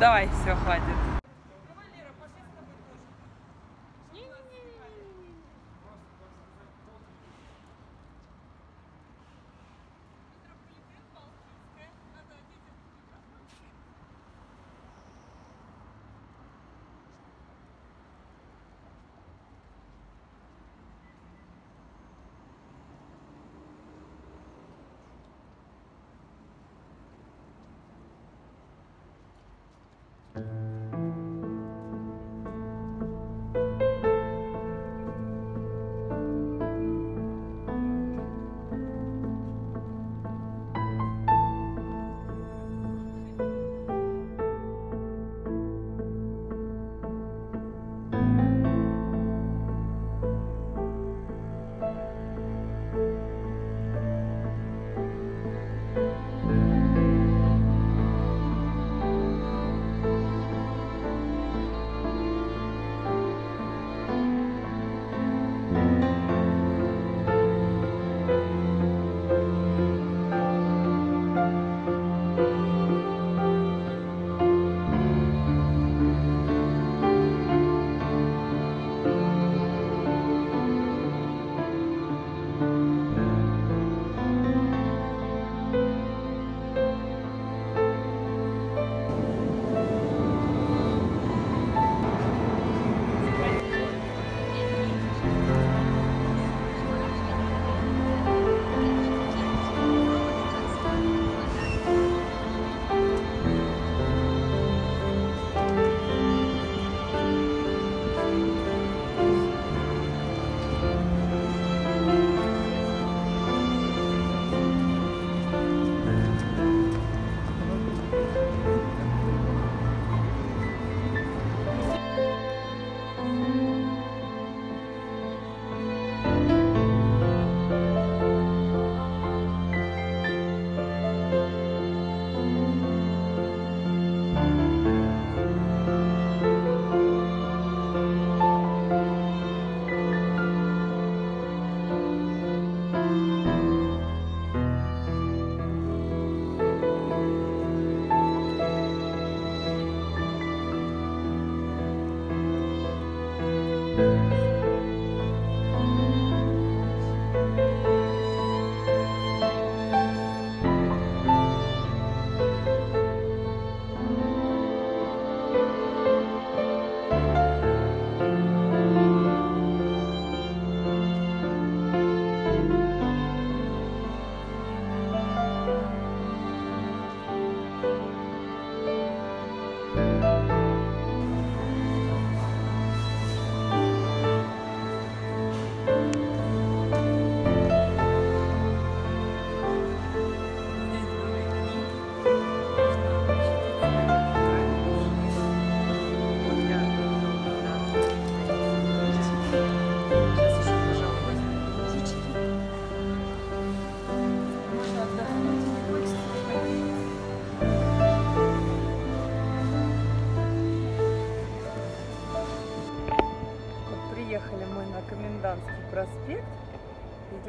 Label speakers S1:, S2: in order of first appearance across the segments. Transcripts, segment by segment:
S1: Давай, все, хватит.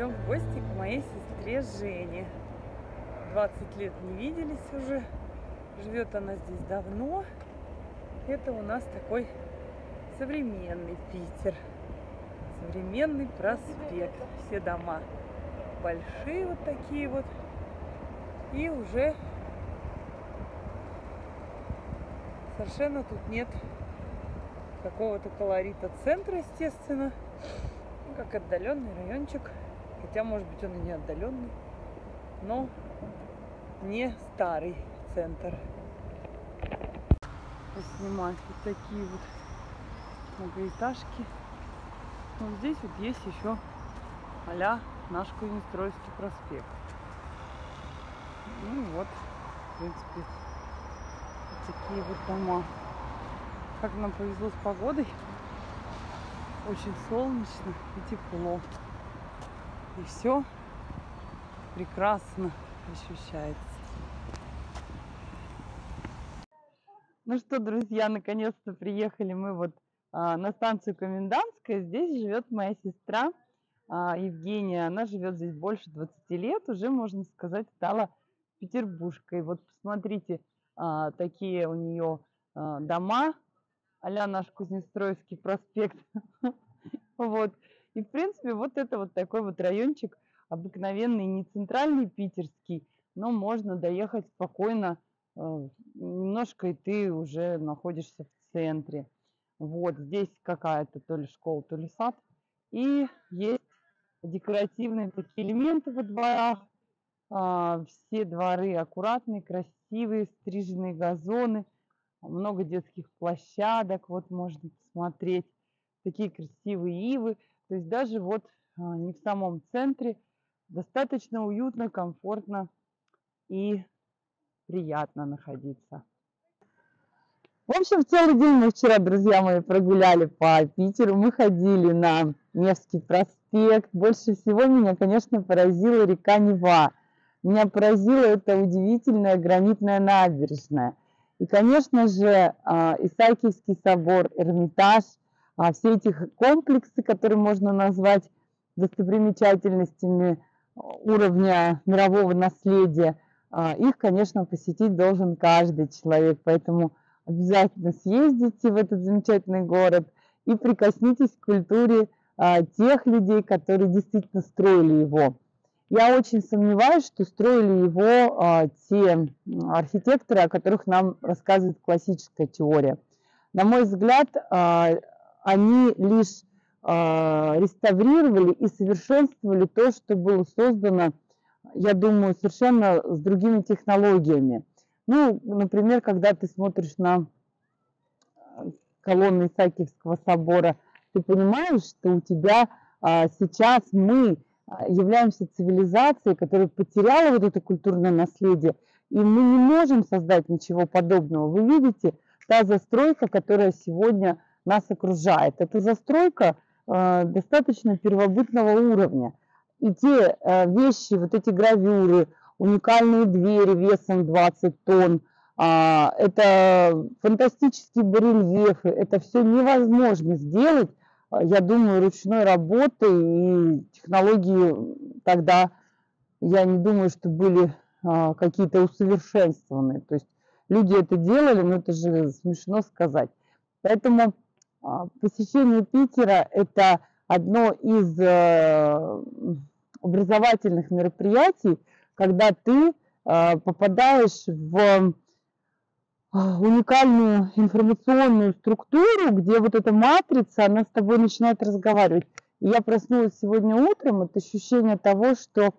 S1: Идем в гости к моей сестре Жене. 20 лет не виделись уже. Живет она здесь давно. Это у нас такой современный Питер. Современный проспект. Все дома большие вот такие вот. И уже совершенно тут нет какого-то колорита центра, естественно. Как отдаленный райончик. Хотя, может быть, он и не отдаленный, но не старый центр. Поснимать вот такие вот многоэтажки. Вот здесь вот есть еще а наш Кузнецстроевский проспект. Ну вот, в принципе, вот такие вот дома. Как нам повезло с погодой. Очень солнечно и тепло. И все прекрасно ощущается. Ну что, друзья, наконец-то приехали мы вот а, на станцию Комендантская. Здесь живет моя сестра а, Евгения. Она живет здесь больше 20 лет. Уже, можно сказать, стала петербургской. Вот посмотрите, а, такие у нее а, дома, а наш Кузнестроевский проспект. Вот. И, в принципе, вот это вот такой вот райончик, обыкновенный, не центральный питерский, но можно доехать спокойно, э, немножко, и ты уже находишься в центре. Вот здесь какая-то то ли школа, то ли сад. И есть декоративные такие элементы во дворах. А, все дворы аккуратные, красивые, стриженные газоны, много детских площадок, вот можно посмотреть, такие красивые ивы. То есть даже вот а, не в самом центре, достаточно уютно, комфортно и приятно находиться. В общем, целый день мы вчера, друзья мои, прогуляли по Питеру. Мы ходили на Невский проспект. Больше всего меня, конечно, поразила река Нева. Меня поразила эта удивительная гранитная набережная. И, конечно же, а, Исаакиевский собор, Эрмитаж, а, все эти комплексы, которые можно назвать достопримечательностями уровня мирового наследия, а, их, конечно, посетить должен каждый человек. Поэтому обязательно съездите в этот замечательный город и прикоснитесь к культуре а, тех людей, которые действительно строили его. Я очень сомневаюсь, что строили его а, те архитекторы, о которых нам рассказывает классическая теория. На мой взгляд, а, они лишь а, реставрировали и совершенствовали то, что было создано, я думаю, совершенно с другими технологиями. Ну, например, когда ты смотришь на э, колонны Исаакиевского собора, ты понимаешь, что у тебя а, сейчас мы а, являемся цивилизацией, которая потеряла вот это культурное наследие, и мы не можем создать ничего подобного. Вы видите, та застройка, которая сегодня нас окружает, это застройка э, достаточно первобытного уровня. И те э, вещи, вот эти гравюры, уникальные двери весом 20 тонн, а, это фантастические барельефы, это все невозможно сделать, а, я думаю, ручной работой и технологии тогда, я не думаю, что были а, какие-то усовершенствованные. То есть люди это делали, но это же смешно сказать. Поэтому посещение Питера – это одно из э, образовательных мероприятий, когда ты э, попадаешь в э, уникальную информационную структуру, где вот эта матрица, она с тобой начинает разговаривать. И я проснулась сегодня утром от ощущения того, что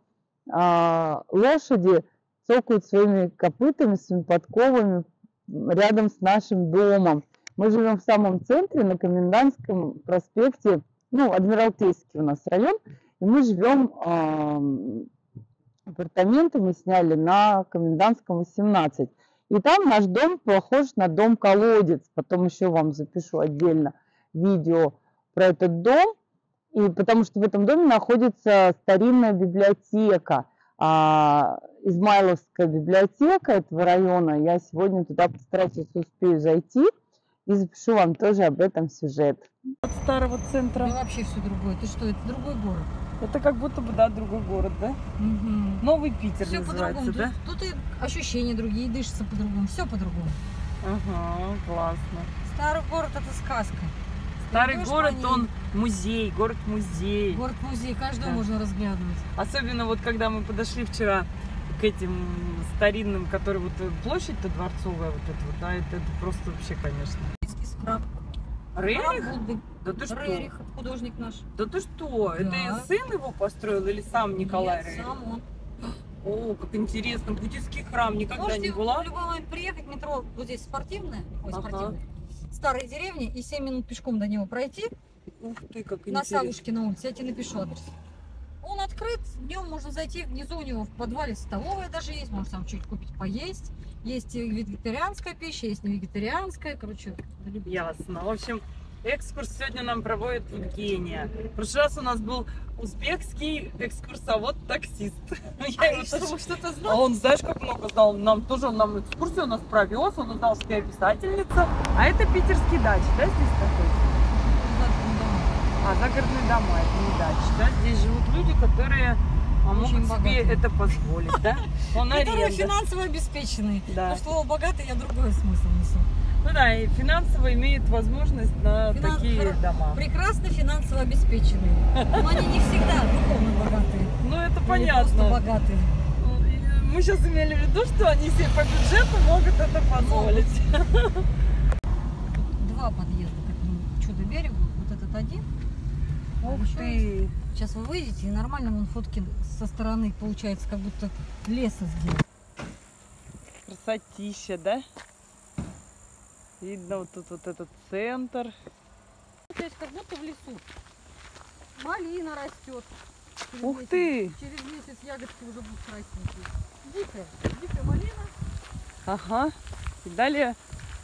S1: э, лошади цокают своими копытами, своими подковами рядом с нашим домом. Мы живем в самом центре, на Комендантском проспекте, ну, Адмиралтейский у нас район, и мы живем апартаменты мы сняли на Комендантском 18. И там наш дом похож на дом-колодец. Потом еще вам запишу отдельно видео про этот дом. И потому что в этом доме находится старинная библиотека. А, Измайловская библиотека этого района. Я сегодня туда постараюсь, успею зайти. И запишу вам тоже об этом сюжет.
S2: От старого центра.
S3: Да вообще все другое. Ты что, это другой город?
S2: Это как будто бы, да, другой город, да?
S3: Угу.
S2: Новый Питер
S3: Все
S2: называется,
S3: по-другому.
S2: да?
S3: Тут, тут и ощущения другие, дышится по-другому. Все по-другому.
S2: Ага, классно.
S3: Старый город это сказка.
S2: Старый
S3: Идёшь
S2: город, он музей, город-музей.
S3: Город-музей, каждого
S2: Да.
S3: можно разглядывать.
S2: Особенно вот когда мы подошли вчера к этим старинным, которые вот э, площадь-то дворцовая вот эта вот, да, это, это просто вообще, конечно. Рерих? Да ты что?
S3: Рерих, художник наш.
S2: Да ты что? Это
S3: Да.
S2: и сын его построил или сам Николай
S3: Нет,
S2: Рерих?
S3: сам он.
S2: О, как интересно, буддийский храм никогда
S3: Можете
S2: не была?
S3: в любой момент приехать, метро вот здесь спортивное, ой,
S2: Ага.
S3: спортивное, старые деревни, и 7 минут пешком до него пройти,
S2: Ух ты, как
S3: на
S2: интересно.
S3: Савушкина улице, я тебе напишу адрес. Он открыт, днем можно зайти, внизу у него в подвале столовая даже есть, можно там чуть купить поесть. Есть и вегетарианская пища, есть не вегетарианская, короче.
S2: Ясно. В общем, экскурс сегодня нам проводит Евгения. В прошлый раз у нас был узбекский экскурсовод-таксист. Я его тоже-
S3: что-то
S2: А он, знаешь, как много знал. Нам тоже он нам экскурсию у нас провез, он узнал, что я писательница. А это питерский дач, да, здесь находится? А, загородные дома, это не дачи, да? Здесь живут люди, которые
S1: А могут себе
S3: богатые.
S1: это позволить, да? Он
S3: Которые финансово обеспеченные.
S1: Да.
S3: Но слово богатый я другой смысл несу.
S1: Ну да, и финансово имеет возможность на
S3: Финан-
S1: такие дома.
S3: Прекрасно финансово обеспеченные. Но они не всегда духовно богатые.
S1: Ну это
S3: Или просто
S1: понятно.
S3: богатые.
S1: Мы сейчас имели в виду, что они себе по бюджету могут это позволить.
S3: Два подъезда к этому чудо-берегу. Вот этот один.
S1: Ух ты!
S3: Сейчас вы выйдете, и нормально вон фотки со стороны получается, как будто леса сделал.
S1: Красотища, да? Видно вот тут вот этот центр.
S3: То есть как будто в лесу. Малина растет. Через
S1: Ух
S3: месяц-
S1: ты!
S3: Через месяц ягодки уже будут красненькие. Дикая. Дикая малина.
S1: Ага. И далее...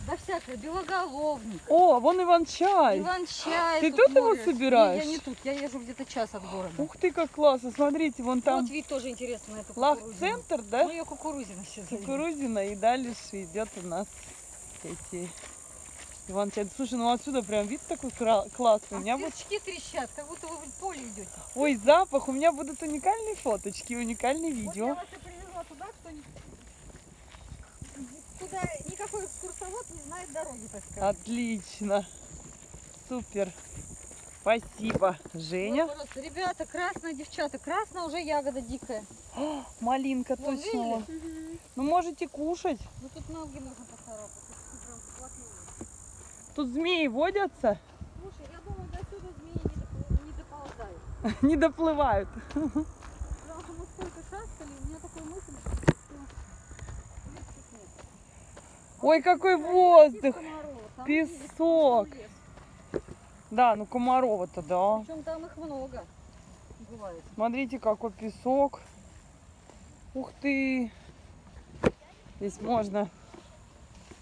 S3: Да всякое. Белоголовник.
S1: О, вон Иван-чай!
S3: Иван-чай.
S1: Ты тут его
S3: море.
S1: собираешь?
S3: Не, я не тут. Я езжу где-то час от города.
S1: Ух ты, как классно! Смотрите, вон там
S3: Вот вид тоже интересный эту кукурузину.
S1: лах-центр,
S3: Ну,
S1: да?
S3: ее кукурузина все зовут.
S1: Кукурузина, и дальше идет у нас эти Иван-чай. Слушай, ну отсюда прям вид такой классный. У
S3: А
S1: меня будет...
S3: сверчки трещат, как будто вы в поле идете.
S1: Ой, запах! У меня будут уникальные фоточки, уникальные
S3: Вот я
S1: видео.
S3: вас и привезла туда, кто не... Куда никакой экскурсовод не знает дороги, так сказать.
S1: Отлично. Супер. Спасибо, Женя.
S3: Вот, пожалуйста, ребята, красная, девчата, красная уже ягода дикая.
S1: Малинка
S3: Вон,
S1: точно.
S3: видели?
S1: Ну можете кушать.
S3: Ну тут ноги можно поцарапать, тут прям вплотную.
S1: Тут змеи водятся,
S3: Слушай, я думаю, до сюда змеи не доползают.
S1: не доплывают.
S3: Потому что мы сколько шастали, у меня такая мысль, что ветки нет.
S1: Ой, какой воздух. Песок. Да, ну Комарова-то, да.
S3: Причем там их много бывает.
S1: Смотрите, какой песок. Ух ты. Здесь можно,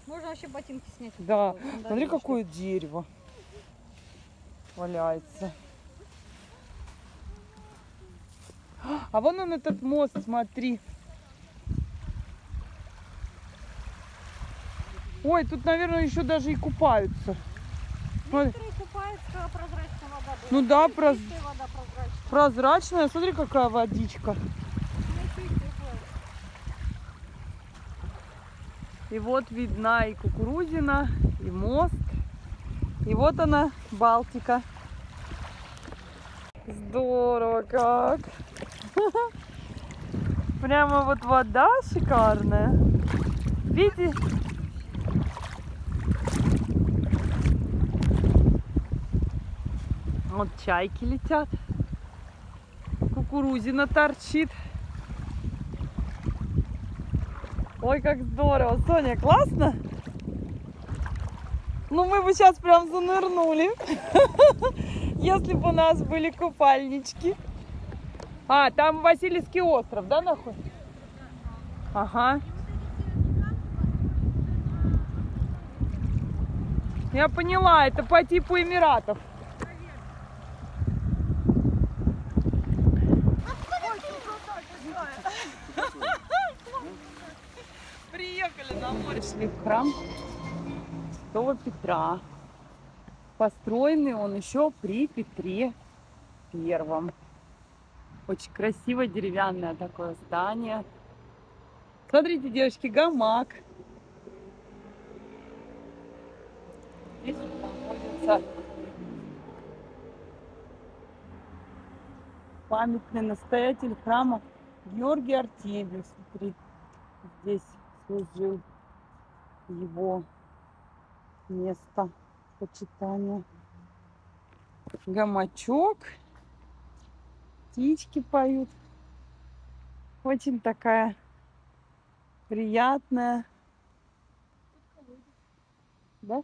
S3: Можно вообще ботинки снять.
S1: да. Смотри, какое дерево валяется. А вон он этот мост, смотри. Ой, тут, наверное, еще даже и купаются.
S3: Некоторые купаются, вода была.
S1: Ну да, проз-
S3: вода прозрачная.
S1: прозрачная. Смотри, какая водичка. И вот видна и кукурузина, и мост. И вот она, Балтика. Здорово как! Прямо вот вода шикарная. Видите? Вот чайки летят. Кукурузина торчит. Ой, как здорово. Соня, классно? Ну, мы бы сейчас прям занырнули, если бы у нас были купальнички. А, там Васильевский остров, да, нахуй? Ага. Я поняла, это по типу Эмиратов. Приехали на море. Шли в храм Святого Петра. Построенный он еще при Петре Первом. Очень красивое деревянное такое здание. Смотрите, девочки, гамак. Здесь находится памятный настоятель храма Георгий Артемьев. Смотри, здесь служил его место почитания. Гамачок. Птички поют. Очень такая приятная. Да?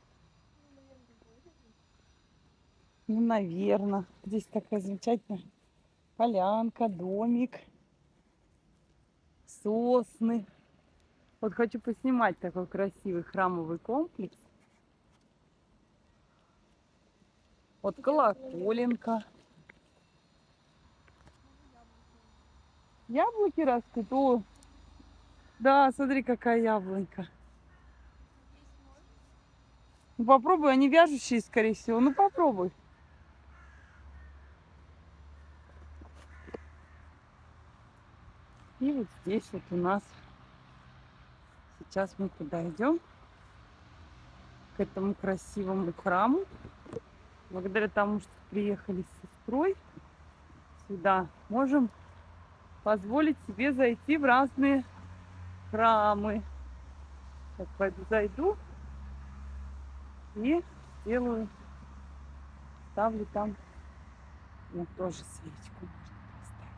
S1: Ну, наверное. Здесь такая замечательная полянка, домик, сосны. Вот хочу поснимать такой красивый храмовый комплекс. Вот колоколенка. Яблоки растут. Да, смотри, какая яблонька. Ну попробуй, они вяжущие, скорее всего. Ну попробуй. И вот здесь вот у нас сейчас мы куда идем? К этому красивому храму. Благодаря тому, что приехали с сестрой сюда, можем позволить себе зайти в разные храмы. Так, пойду зайду и сделаю, ставлю там ну, тоже свечку можно поставить.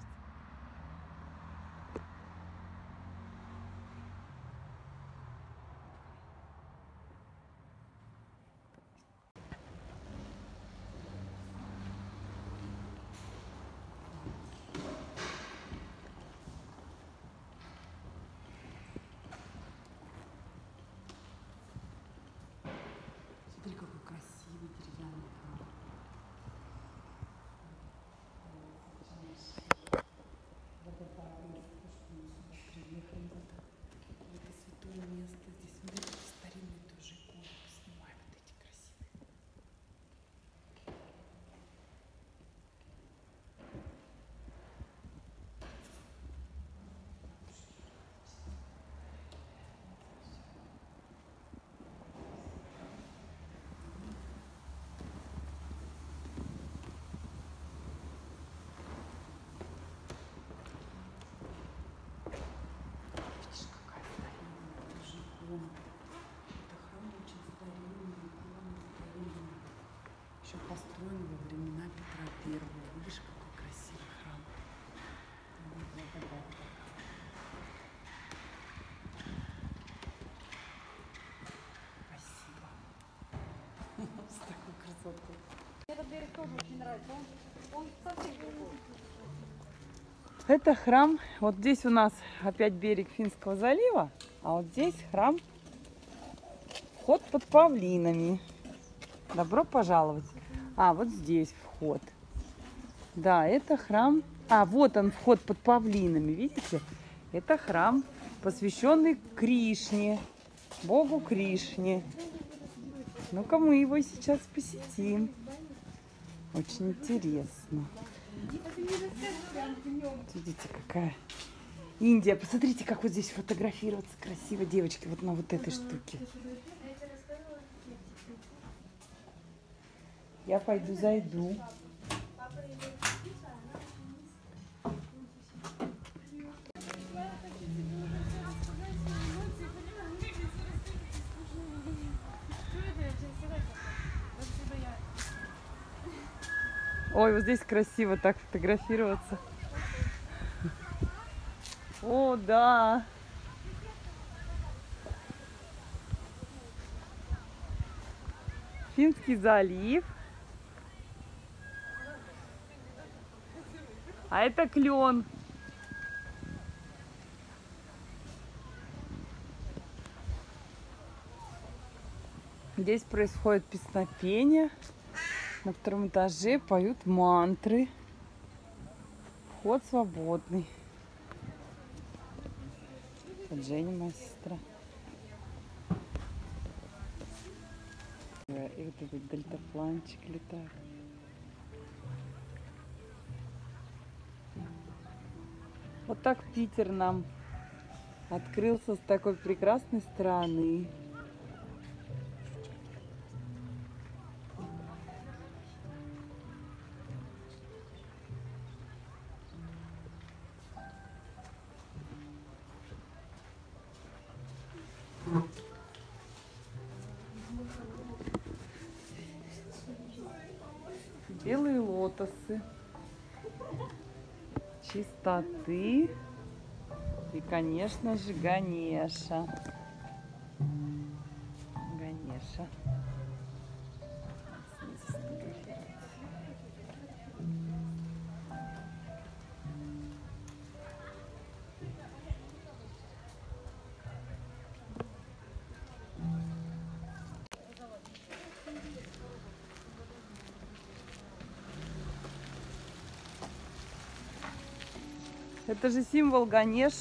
S1: Смотри, какой красивый деревянный храм. Водопады, что мы сюда приехали, в это, в это святое место. Здесь, смотри, какие старинные тоже иконы. Поснимай вот эти красивые. Видишь, какая старинная тоже икона. Это храм очень старинный, икона старинная. Еще построен во времена Петра Первого. Видишь, какой красивый храм. Спасибо. С такой красотой.
S3: Этот берег тоже очень нравится. Он, он совсем другой.
S1: Это храм, вот здесь у нас опять берег Финского залива, а вот здесь храм, вход под павлинами. Добро пожаловать. А, вот здесь вход. Да, это храм. А, вот он вход под павлинами, видите? Это храм, посвященный Кришне, Богу Кришне. Ну-ка мы его сейчас посетим. Очень интересно. Видите, какая Индия. Посмотрите, как вот здесь фотографироваться красиво, девочки, вот на вот этой штуке. Я пойду зайду. Ой, вот здесь красиво так фотографироваться. О, да. Финский залив. А это клен. Здесь происходит песнопение. На втором этаже поют мантры. Вход свободный. Вот Женя, моя сестра. И вот этот дельтапланчик летает. Вот так Питер нам открылся с такой прекрасной стороны. Чистоты. И, конечно же. Ганеша. Это же символ Ганеш.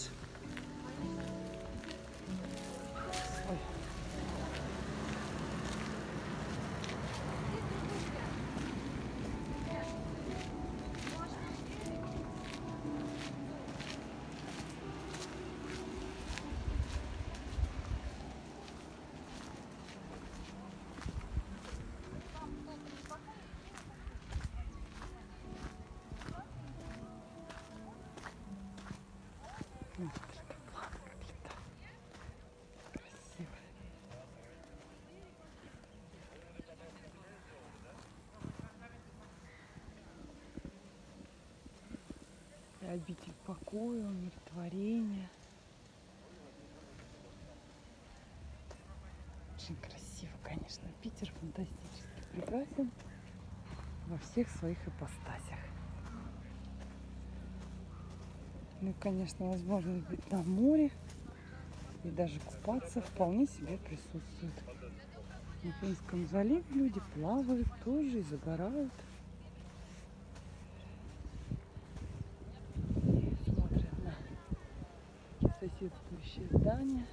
S1: Всех своих ипостасях. Ну и, конечно, возможность быть на море и даже купаться вполне себе присутствует. На Финском заливе люди плавают тоже и загорают. И смотрят на соседствующие здания.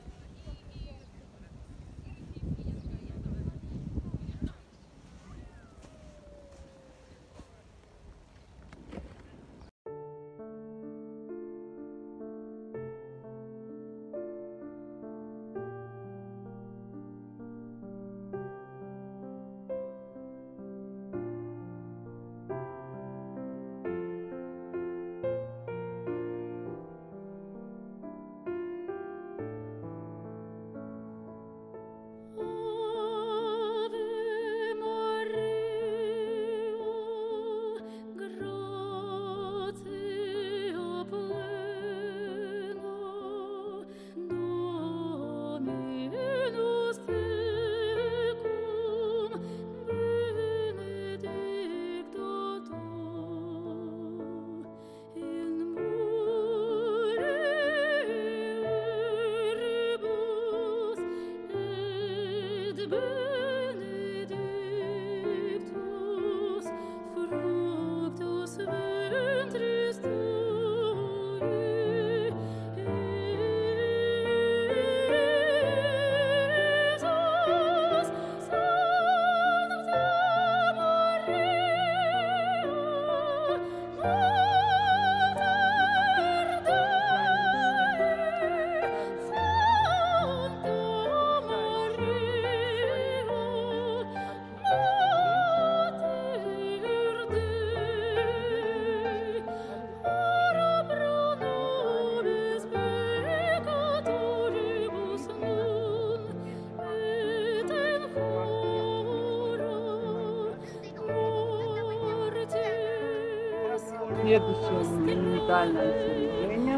S1: Следующее монументальное сооружение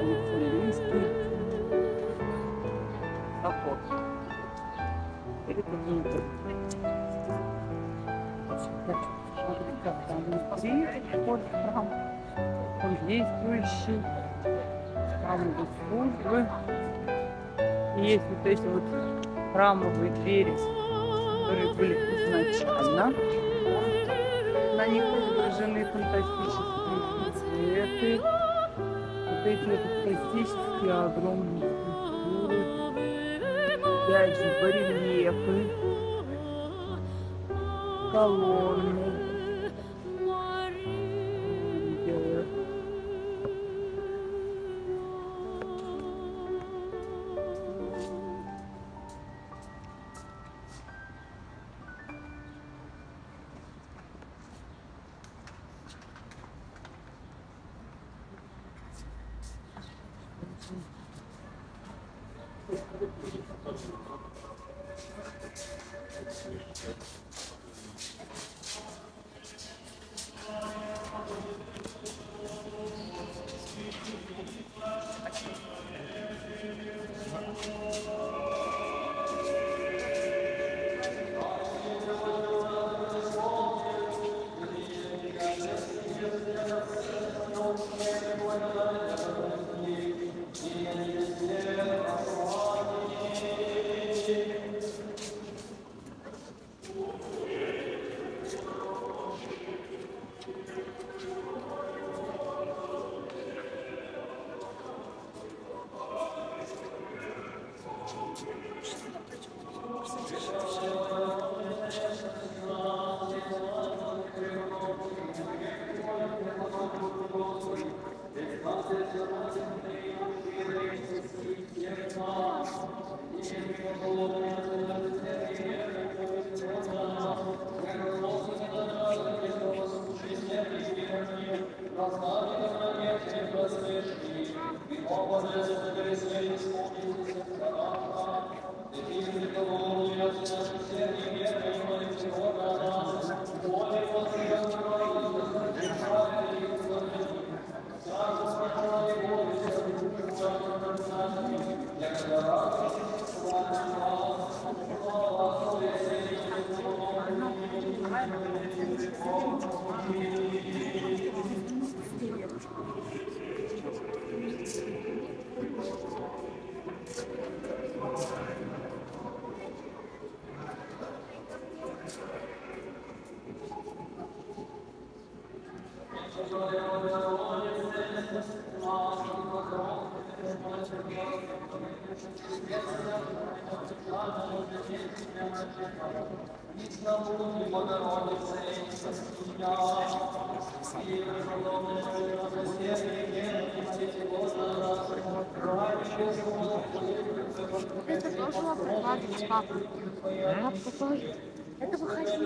S1: Александрийский собор. Это будет посмотреть, как там внутри вход храм. Он действующий. Храм идут службы. И есть вот эти вот храмовые двери, которые были изначально. На них изображены фантастические цветы. Вот эти вот фантастические огромные скульптуры. Опять барельефы, колонны.
S4: Это тоже прокладывать папа. Папа. Это выходить.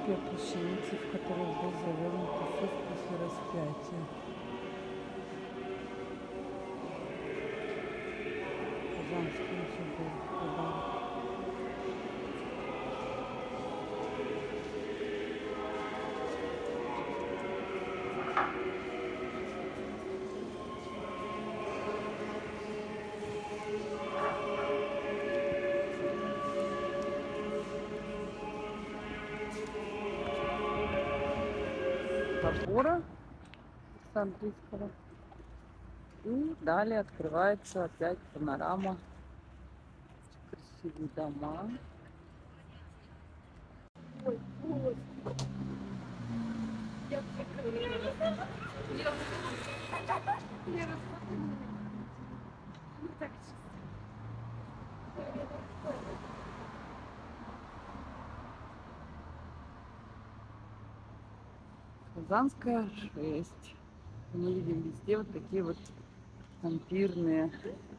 S1: Копия плащаницы, в которой был завернут Иисус после распятия. Казанскому собору собора Александрийского. И далее открывается опять панорама. Красивые дома. Казанская 6. Мы видим везде вот такие вот ампирные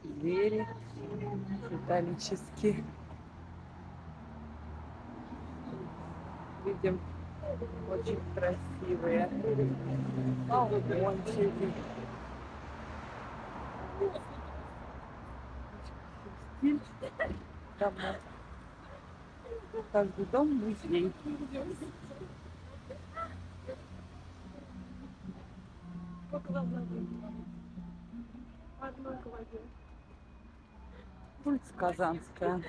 S1: двери металлические. Видим очень красивые балкончики. Дома. Каждый дом музей. Улица Казанская.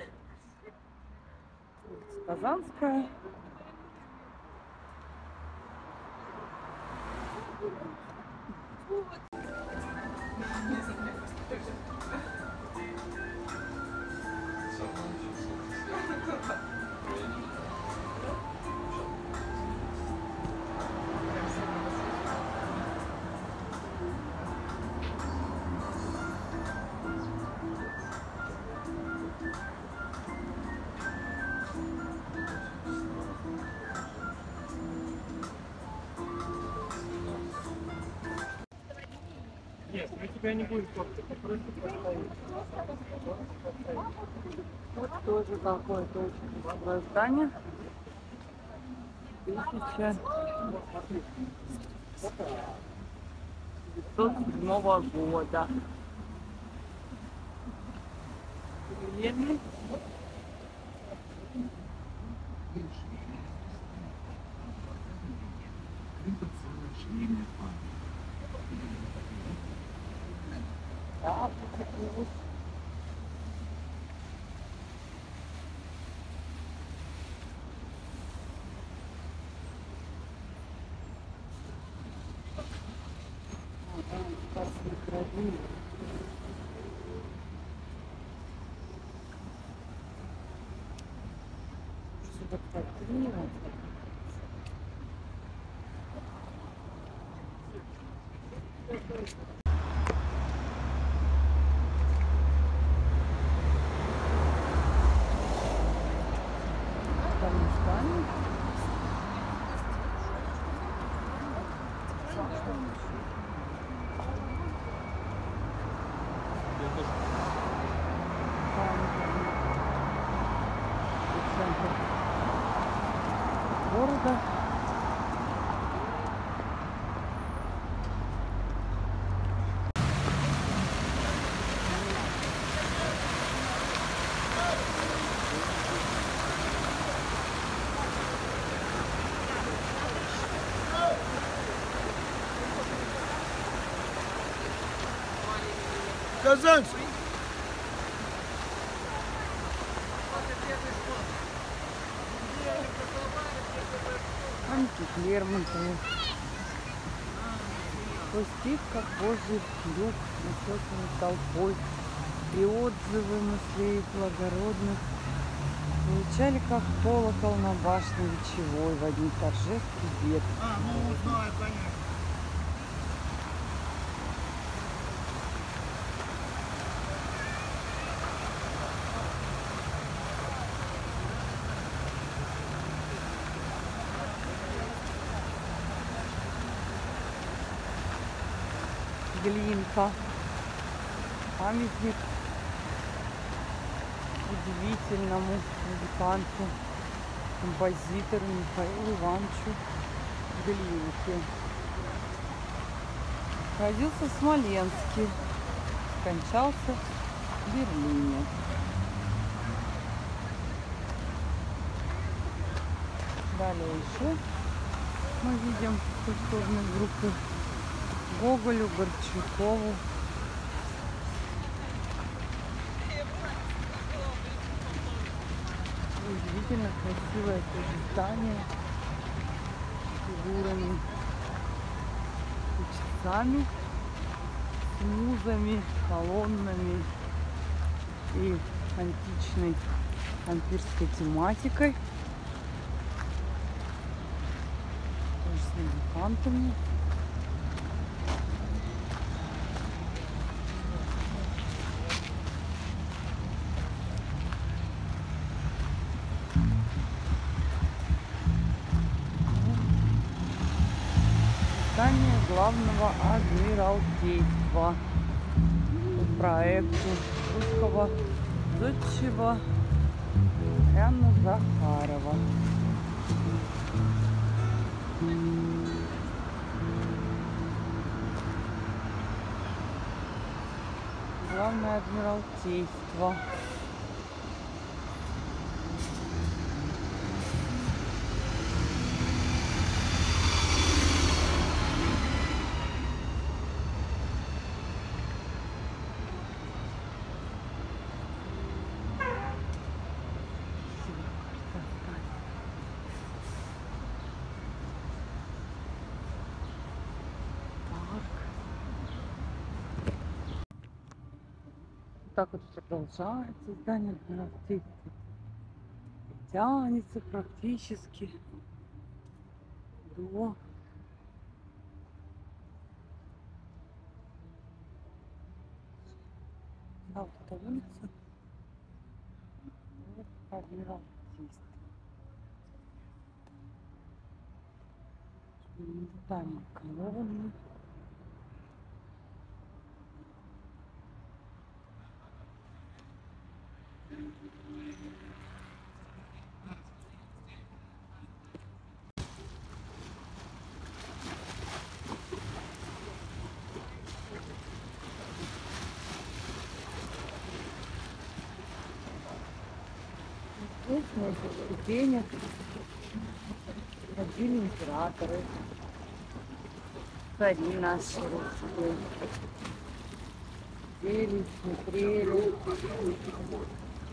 S1: Улица Казанская.
S5: Тебя не ты просто поставишь.
S1: Вот тоже какое-то здание. Тысяча девятьсот седьмого года. Современный. Да, вот Красный крови. Что-то красиво. Там здание. Центр города.
S6: Казанский.
S1: Памятник Лермонтову. Твой стих, как божий дух, насеченный толпой, И отзывы мыслей благородных Звучали, как колокол на башне вечевой В одни торжественный век.
S6: А, ну знаю, конечно.
S1: Глинка. Памятник удивительному музыканту, композитору Михаилу Ивановичу Глинке. Родился в Смоленске, скончался в Берлине. Далее еще мы видим культурные группы Гоголю, Горчакову. Удивительно красивое тоже здание с фигурами и часами, с музами, колоннами и античной ампирской тематикой. Тоже с музыкантами. Адмиралтейства по проекту русского зодчего Яна Захарова. Главное адмиралтейство. так вот продолжается здание. Тянется практически до да, вот эта улица Адмиралтейство. Монументальные колонны. Этих ступенях ходили императоры, цари наши русские. Сидели, смотрели,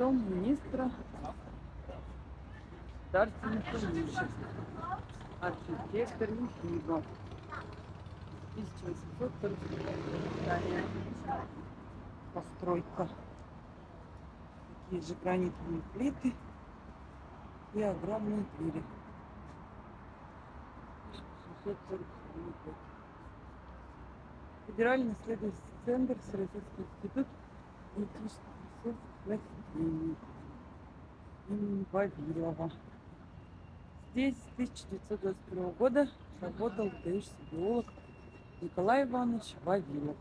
S1: Дом министра государственных имуществ. Архитектор Ефимов. 1840 здание. Постройка. Такие же гранитные плиты и огромные двери. 1847 год. Федеральный исследовательский центр, Всероссийский институт этических ресурсов имени Вавилова. Здесь с 1921 года работал выдающийся биолог Николай Иванович Вавилов.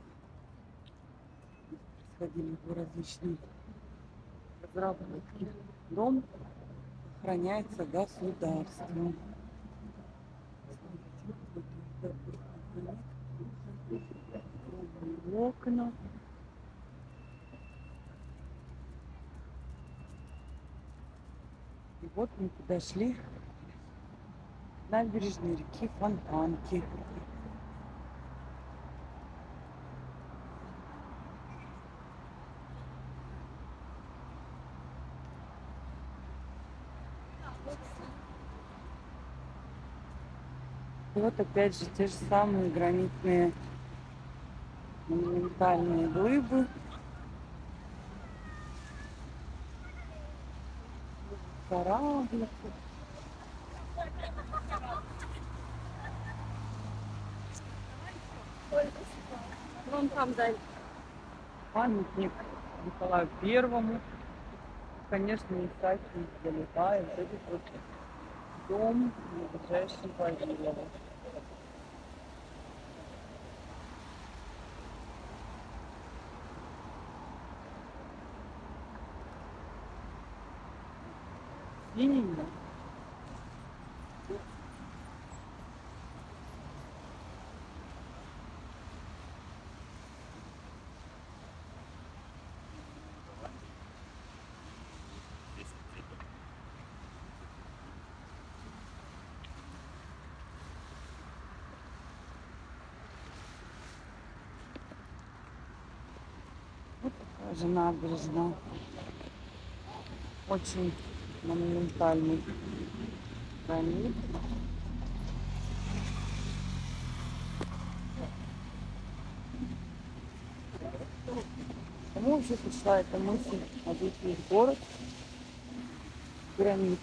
S1: Происходили его различные разработки. Дом охраняется государством. Окна. И вот мы подошли к набережной реки Фонтанки. Вот опять же те же самые гранитные монументальные глыбы. Кораблики.
S3: Вон там дай.
S1: Памятник Николаю Первому. Конечно, Исаакий залетает. Вот этот вот дом ближайший Вавилова. Синий, да? Вот такая же набережная. Очень монументальный гранит. Кому вообще пришла эта мысль весь город гранит?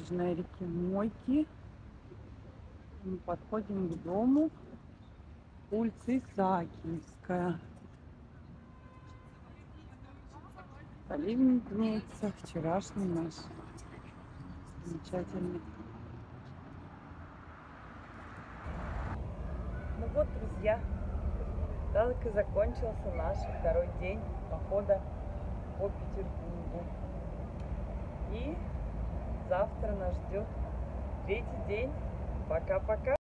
S1: Набережная реки Мойки. Мы подходим к дому. Улица Исаакиевская. Поливень днеется вчерашний наш замечательный.
S7: Ну вот, друзья, так и закончился наш второй день похода по Петербургу. И завтра нас ждет третий день. Пока-пока.